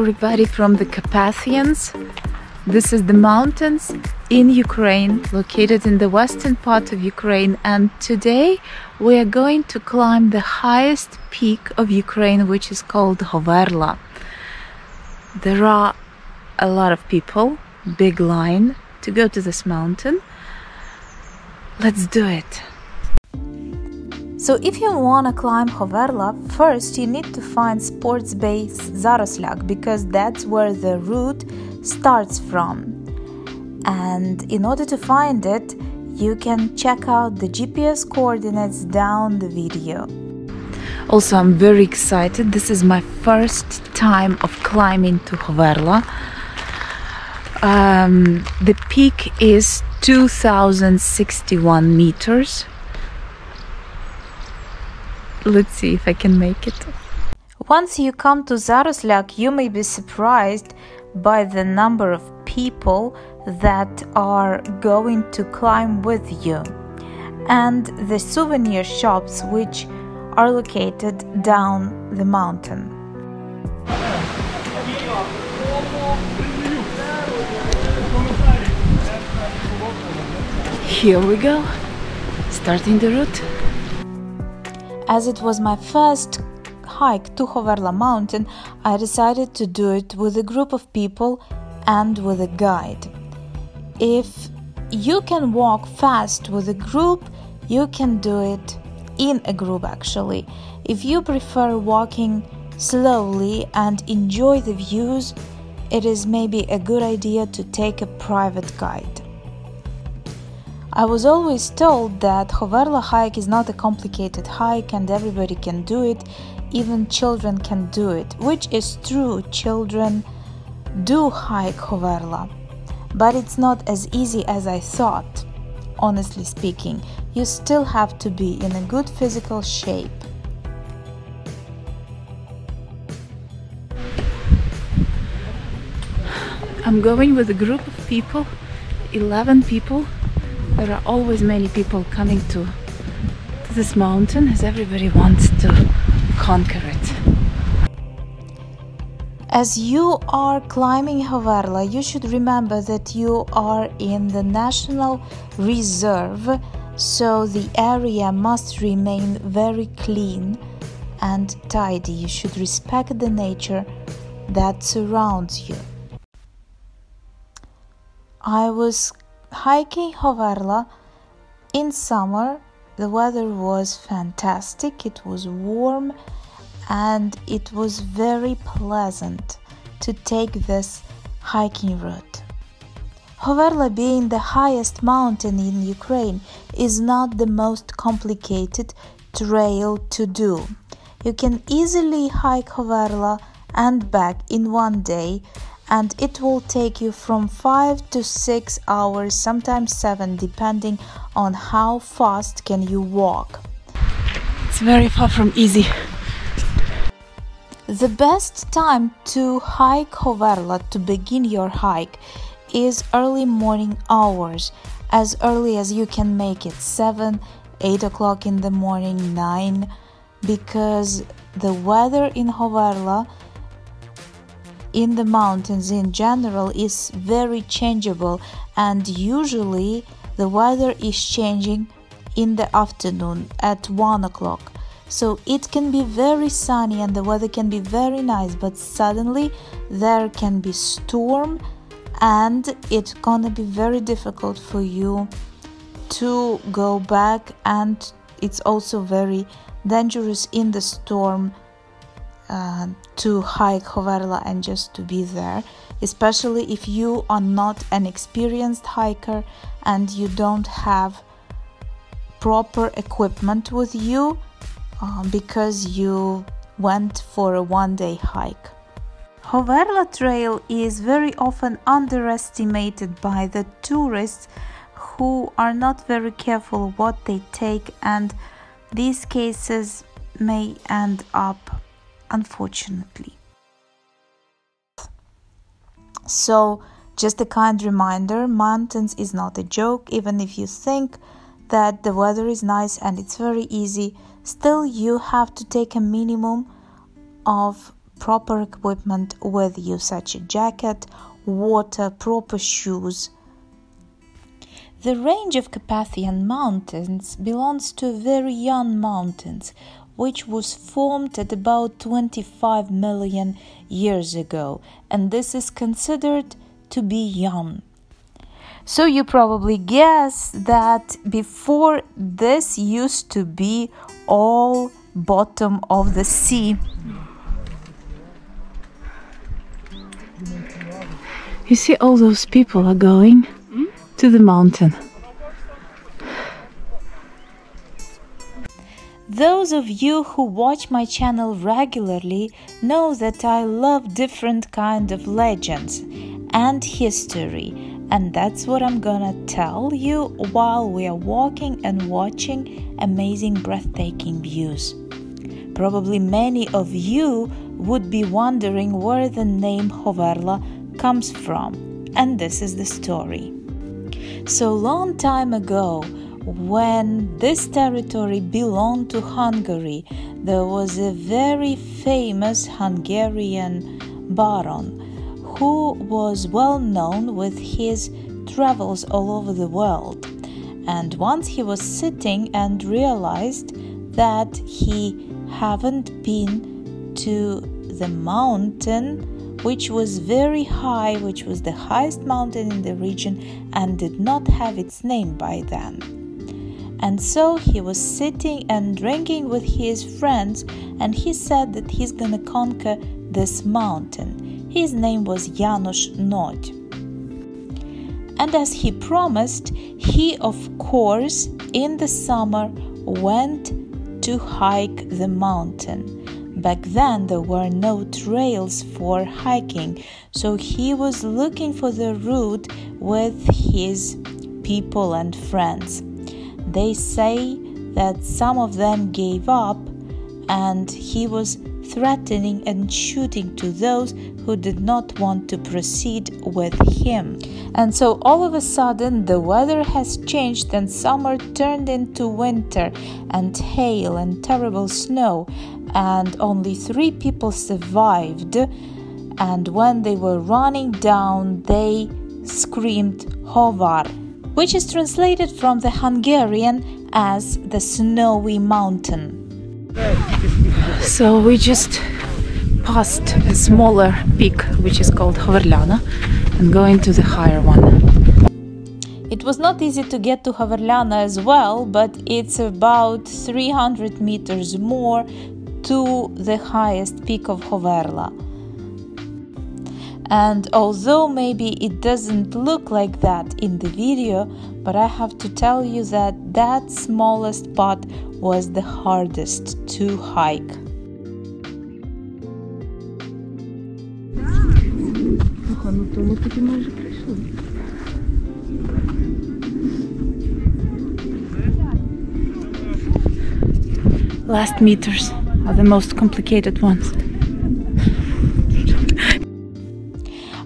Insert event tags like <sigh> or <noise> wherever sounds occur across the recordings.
everybody from the Carpathians. This is the mountains in Ukraine, located in the western part of Ukraine, and today we are going to climb the highest peak of Ukraine, which is called Hoverla. There are a lot of people, big line to go to this mountain. Let's do it. So if you want to climb Hoverla, first you need to find sports base Zaroslyak because that's where the route starts from. And in order to find it, you can check out the GPS coordinates down the video. Also, I'm very excited. This is my first time of climbing to Hoverla. Um, the peak is 2061 meters Let's see if I can make it. Once you come to Zaroslyak, you may be surprised by the number of people that are going to climb with you and the souvenir shops which are located down the mountain. Here we go, starting the route. As it was my first hike to Hoverla mountain, I decided to do it with a group of people and with a guide. If you can walk fast with a group, you can do it in a group actually. If you prefer walking slowly and enjoy the views, it is maybe a good idea to take a private guide. I was always told that Hoverla hike is not a complicated hike and everybody can do it, even children can do it, which is true, children do hike Hoverla. But it's not as easy as I thought, honestly speaking. You still have to be in a good physical shape. I'm going with a group of people, 11 people there are always many people coming to, to this mountain as everybody wants to conquer it. As you are climbing Hoverla, you should remember that you are in the National Reserve, so the area must remain very clean and tidy. You should respect the nature that surrounds you. I was hiking Hoverla in summer. The weather was fantastic. It was warm and it was very pleasant to take this hiking route. Hoverla being the highest mountain in Ukraine is not the most complicated trail to do. You can easily hike Hoverla and back in one day and it will take you from 5 to 6 hours sometimes 7 depending on how fast can you walk. It's very far from easy. The best time to hike Hoverla to begin your hike is early morning hours. As early as you can make it 7 8 o'clock in the morning 9 because the weather in Hoverla in the mountains in general is very changeable and usually the weather is changing in the afternoon at 1 o'clock. So it can be very sunny and the weather can be very nice but suddenly there can be storm and it's gonna be very difficult for you to go back and it's also very dangerous in the storm uh, to hike Hoverla and just to be there, especially if you are not an experienced hiker and you don't have proper equipment with you uh, because you went for a one day hike. Hoverla Trail is very often underestimated by the tourists who are not very careful what they take and these cases may end up unfortunately. So, just a kind reminder mountains is not a joke, even if you think that the weather is nice and it's very easy, still, you have to take a minimum of proper equipment with you, such a jacket, water, proper shoes. The range of Carpathian Mountains belongs to very young mountains, which was formed at about 25 million years ago, and this is considered to be young. So you probably guess that before this used to be all bottom of the sea. You see, all those people are going hmm? to the mountain. Those of you who watch my channel regularly know that I love different kind of legends and history, and that's what I'm gonna tell you while we are walking and watching amazing breathtaking views. Probably many of you would be wondering where the name Hoverla comes from, and this is the story. So long time ago, when this territory belonged to Hungary, there was a very famous Hungarian baron who was well known with his travels all over the world. And once he was sitting and realized that he haven't been to the mountain which was very high, which was the highest mountain in the region and did not have its name by then. And so he was sitting and drinking with his friends, and he said that he's gonna conquer this mountain. His name was Janos Nagy. And as he promised, he of course in the summer went to hike the mountain. Back then, there were no trails for hiking, so he was looking for the route with his people and friends. They say that some of them gave up, and he was threatening and shooting to those who did not want to proceed with him. And so all of a sudden, the weather has changed, and summer turned into winter, and hail and terrible snow, and only three people survived. And when they were running down, they screamed Hovar, which is translated from the Hungarian as the snowy mountain. So we just passed a smaller peak, which is called Hoverlana, and going to the higher one. It was not easy to get to Hoverlana as well, but it's about 300 meters more to the highest peak of Hoverla. And although maybe it doesn't look like that in the video, but I have to tell you that that smallest part was the hardest to hike. Last meters are the most complicated ones.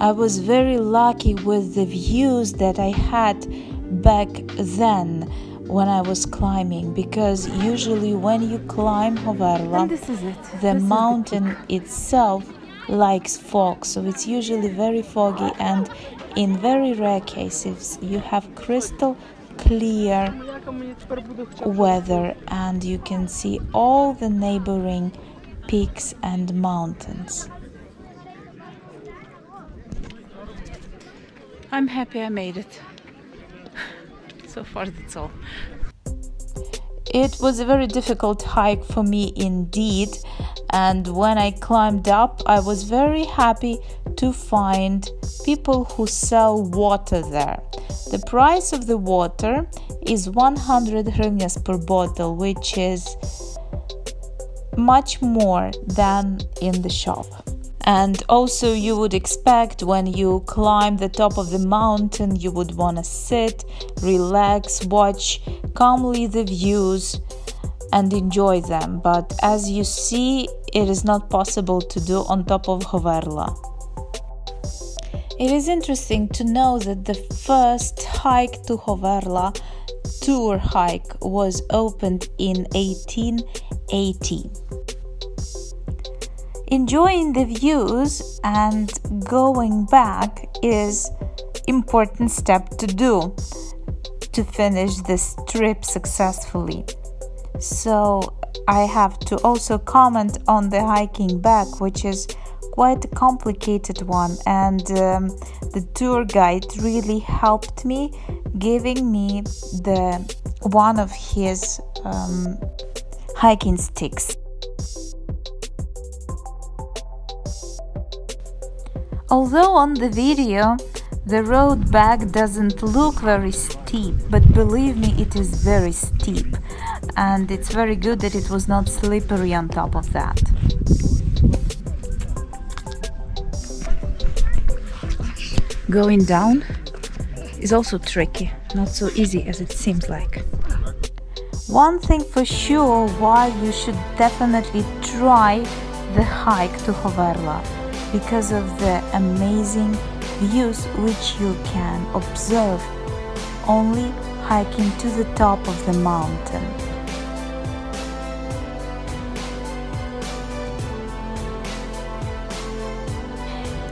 I was very lucky with the views that I had back then when I was climbing because usually when you climb Hoverla, the this mountain the itself likes fog, so it's usually very foggy and in very rare cases you have crystal clear weather and you can see all the neighboring peaks and mountains. I'm happy I made it. <laughs> so far, that's all. It was a very difficult hike for me indeed, and when I climbed up, I was very happy to find people who sell water there. The price of the water is 100 hryvnias per bottle, which is much more than in the shop. And also, you would expect when you climb the top of the mountain, you would want to sit, relax, watch calmly the views, and enjoy them. But as you see, it is not possible to do on top of Hoverla. It is interesting to know that the first hike to Hoverla tour hike was opened in 1880. Enjoying the views and going back is important step to do to finish this trip successfully. So i have to also comment on the hiking back which is quite a complicated one and um, the tour guide really helped me giving me the one of his um, hiking sticks Although on the video the road back doesn't look very steep, but believe me, it is very steep, and it's very good that it was not slippery on top of that. Going down is also tricky, not so easy as it seems like. One thing for sure why you should definitely try the hike to Hoverla because of the amazing views which you can observe only hiking to the top of the mountain.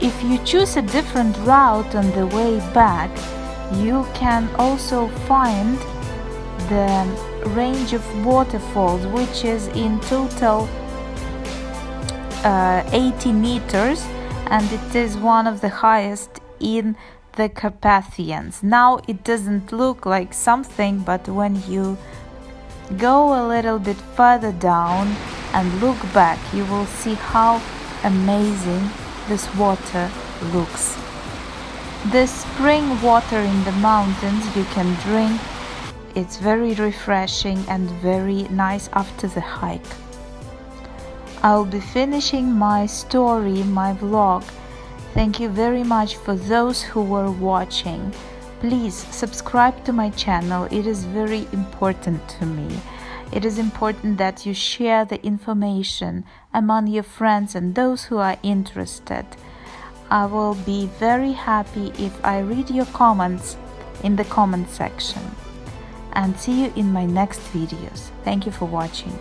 If you choose a different route on the way back, you can also find the range of waterfalls which is in total Uh, 80 meters and it is one of the highest in the Carpathians. Now it doesn't look like something, but when you go a little bit further down and look back, you will see how amazing this water looks. The spring water in the mountains you can drink. It's very refreshing and very nice after the hike. I'll be finishing my story, my vlog. Thank you very much for those who were watching. Please subscribe to my channel, it is very important to me. It is important that you share the information among your friends and those who are interested. I will be very happy if I read your comments in the comment section. And see you in my next videos. Thank you for watching.